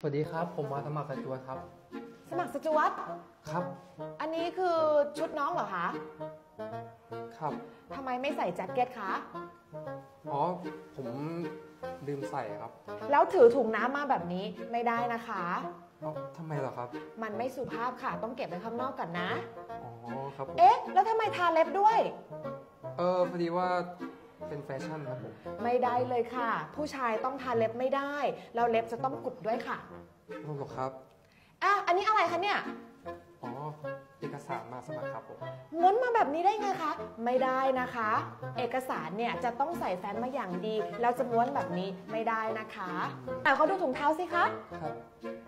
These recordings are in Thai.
สวัสดีครับ ผมมาสมัครสจวตครับ สมัครสจวตครับ อันนี้คือชุดน้องเหรอคะ ครับทำไมไม่ใส่แจ็คเก็ตคะ อ๋อ ผมลืมใส่ครับ แล้วถือถุงน้ำมาแบบนี้ไม่ได้นะคะเอ้าทำไมเหรอครับ มันไม่สุภาพค่ะ ต้องเก็บไว้ข้างนอกก่อนนะ อ๋อ ครับผมเอ๊ะ แล้วทำไมทาเล็บด้วย เออ พอดีว่า เป็นแฟชั่นครับผมไม่ได้เลยค่ะ ผู้ชายต้องทาเล็บไม่ได้ แล้วเล็บจะต้องกุดด้วยค่ะรู้หรอครับ อะ อันนี้อะไรคะเนี่ย อ๋อ เอกสารมาสมัครครับผม ม้วนมาแบบนี้ได้ไงคะ ไม่ได้นะคะ เอกสารเนี่ยจะต้องใส่แฟ้มมาอย่างดีแล้วจะม้วนแบบนี้ไม่ได้นะคะอะเขาดูถุงเท้าสิคะครับ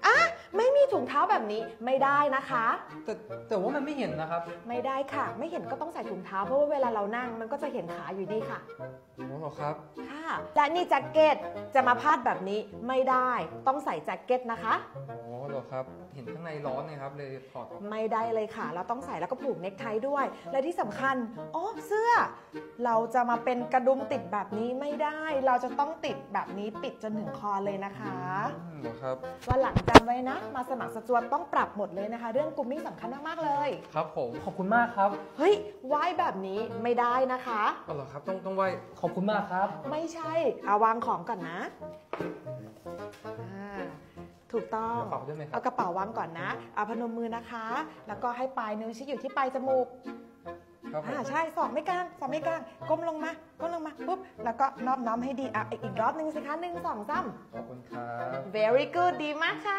อะไม่มีถุงเท้าแบบนี้ไม่ได้นะคะ แต่แต่ว่ามันไม่เห็นนะครับไม่ได้ค่ะ ไม่เห็นก็ต้องใส่ถุงเท้า เพราะว่าเวลาเรานั่งมันก็จะเห็นขาอยู่ดีค่ะรู้หรอครับ ค่ะและนี่แจ็คเก็ตจะมาพาดแบบนี้ไม่ได้ ต้องใส่แจ็คเก็ตนะคะ อ๋อเหรอครับ เห็นข้างในร้อนไงครับเลยถอดออกไม่ได้เลยค่ะ เราต้องใส่แล้วก็ผูกเนคไทด้วย และที่สำคัญอ๋อเสื้อ เราจะมาเป็นกระดุมติดแบบนี้ไม่ได้ เราจะต้องติดแบบนี้ปิดจนถึงคอเลยนะคะอืมเหรอครับวันหลังจำไว้นะ มาสมัครสจวตต้องปรับหมดเลยนะคะ เรื่อง grooming สำคัญมากๆเลย ครับผมขอบคุณมากครับเฮ้ยไหว้แบบนี้ไม่ได้นะคะ อ๋อเหรอครับ ต้องต้องไหวขอบคุณมากครับ ไม่ใช่เอาวางของก่อนนะอ่า ถูกต้องกระเป๋าด้วยไหมครับ เอากระเป๋าวางก่อนนะเอาพนมมือนะคะ แล้วก็ให้ปลายนิ้วชี้อยู่ที่ปลายจมูก ครับผมอ่าใช่สองไม่กลางสองไม่กลางก้มลงมาก้มลงมาปุ๊บแล้วก็นอบน้อมให้ดีอะอีกรอบหนึ่งสิคะหนึ่งสองสาม ขอบคุณครับ very good ดีมากค่ะ